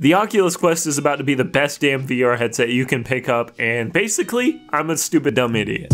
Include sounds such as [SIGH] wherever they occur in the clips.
The Oculus Quest is about to be the best damn VR headset you can pick up, and basically, I'm a stupid dumb idiot.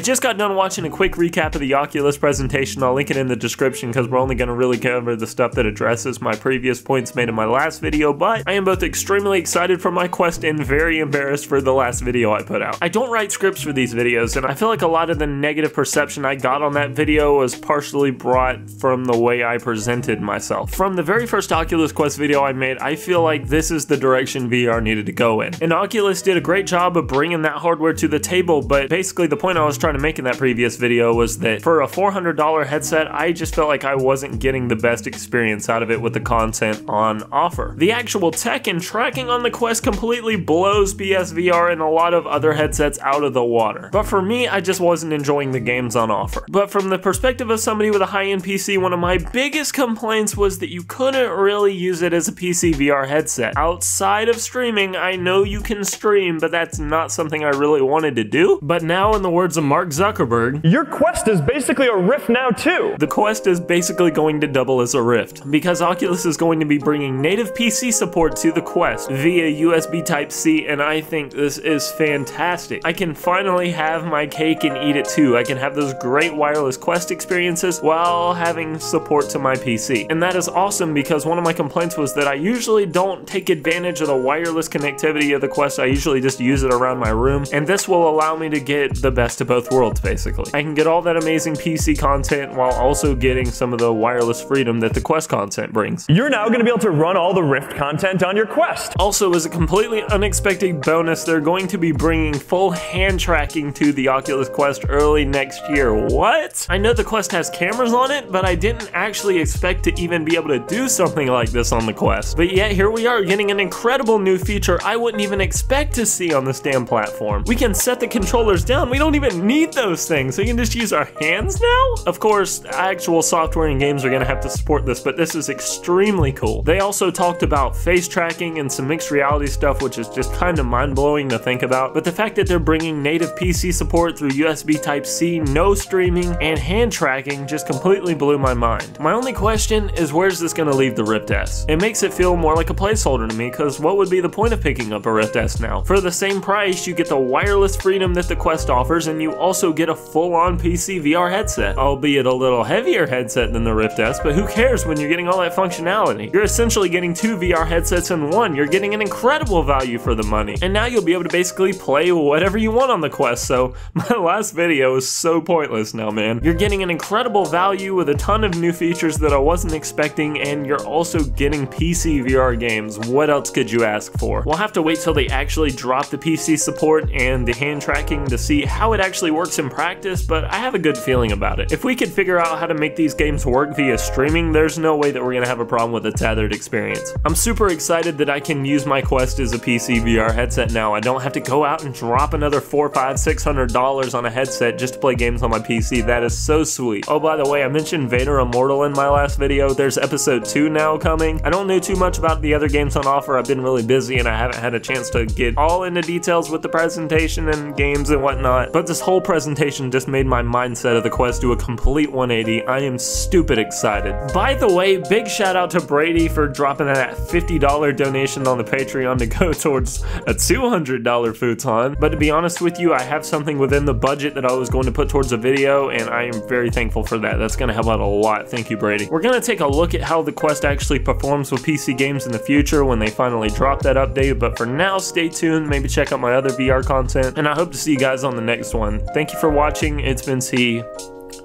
I just got done watching a quick recap of the Oculus presentation. I'll link it in the description because we're only going to really cover the stuff that addresses my previous points made in my last video, but I am both extremely excited for my Quest and very embarrassed for the last video I put out. I don't write scripts for these videos, and I feel like a lot of the negative perception I got on that video was partially brought from the way I presented myself. From the very first Oculus Quest video I made, I feel like this is the direction VR needed to go in. And Oculus did a great job of bringing that hardware to the table, but basically the point I was trying to make in that previous video was that for a $400 headset, I just felt like I wasn't getting the best experience out of it with the content on offer. The actual tech and tracking on the Quest completely blows PSVR and a lot of other headsets out of the water. But for me, I just wasn't enjoying the games on offer. But from the perspective of somebody with a high-end PC, one of my biggest complaints was that you couldn't really use it as a PC VR headset. Outside of streaming, I know you can stream, but that's not something I really wanted to do. But now, in the words of Mark Zuckerberg, your Quest is basically a Rift now too. The Quest is basically going to double as a Rift because Oculus is going to be bringing native PC support to the Quest via USB Type-C and I think this is fantastic. I can finally have my cake and eat it too. I can have those great wireless Quest experiences while having support to my PC. And that is awesome because one of my complaints was that I usually don't take advantage of the wireless connectivity of the Quest. I usually just use it around my room and this will allow me to get the best of both worlds basically. I can get all that amazing PC content while also getting some of the wireless freedom that the Quest content brings. You're now going to be able to run all the Rift content on your Quest. Also, as a completely unexpected bonus, they're going to be bringing full hand tracking to the Oculus Quest early next year. What? I know the Quest has cameras on it, but I didn't actually expect to even be able to do something like this on the Quest. But yet, here we are getting an incredible new feature I wouldn't even expect to see on this damn platform. We can set the controllers down. We don't even need those things, so you can just use our hands now? Of course, actual software and games are gonna have to support this, but this is extremely cool. They also talked about face tracking and some mixed reality stuff, which is just kind of mind-blowing to think about, but the fact that they're bringing native PC support through USB Type-C, no streaming, and hand tracking just completely blew my mind. My only question is where's this gonna leave the Rift S? It makes it feel more like a placeholder to me, because what would be the point of picking up a Rift S now? For the same price, you get the wireless freedom that the Quest offers, and you also get a full-on PC VR headset, albeit a little heavier headset than the Rift S, but who cares when you're getting all that functionality? You're essentially getting two VR headsets in one. You're getting an incredible value for the money. And now you'll be able to basically play whatever you want on the Quest, so [LAUGHS] my last video is so pointless now, man. You're getting an incredible value with a ton of new features that I wasn't expecting, and you're also getting PC VR games. What else could you ask for? We'll have to wait till they actually drop the PC support and the hand tracking to see how it actually works in practice, but I have a good feeling about it. If we could figure out how to make these games work via streaming, there's no way that we're gonna have a problem with a tethered experience. I'm super excited that I can use my Quest as a PC VR headset now. I don't have to go out and drop another four, five, six hundred dollars on a headset just to play games on my PC. That is so sweet. Oh, by the way, I mentioned Vader Immortal in my last video. There's episode two now coming. I don't know too much about the other games on offer. I've been really busy and I haven't had a chance to get all into details with the presentation and games and whatnot. But this whole presentation presentation just made my mindset of the quest do a complete 180. I am stupid excited. By the way, big shout out to Brady for dropping that $50 donation on the Patreon to go [LAUGHS] towards a $200 futon. But to be honest with you, I have something within the budget that I was going to put towards a video, and I am very thankful for that. That's going to help out a lot. Thank you, Brady. We're going to take a look at how the Quest actually performs with PC games in the future when they finally drop that update, but for now, stay tuned. Maybe check out my other VR content, and I hope to see you guys on the next one. Thank you for watching. It's been C.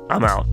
I'm out.